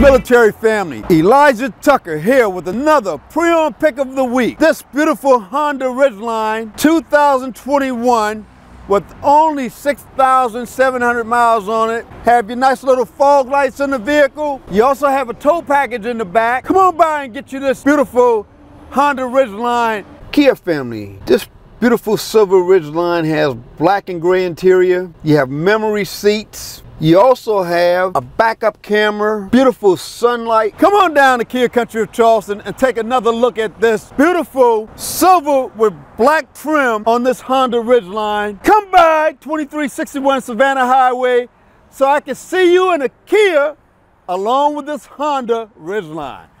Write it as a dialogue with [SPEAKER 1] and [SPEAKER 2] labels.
[SPEAKER 1] Military family, Elijah Tucker here with another pre-owned pick of the week. This beautiful Honda Ridgeline 2021 with only 6,700 miles on it. Have your nice little fog lights in the vehicle. You also have a tow package in the back. Come on by and get you this beautiful Honda Ridgeline. Kia family, this beautiful silver Ridgeline has black and gray interior. You have memory seats. You also have a backup camera, beautiful sunlight. Come on down to Kia Country of Charleston and take another look at this beautiful silver with black trim on this Honda Ridgeline. Come by 2361 Savannah Highway so I can see you in a Kia along with this Honda Ridgeline.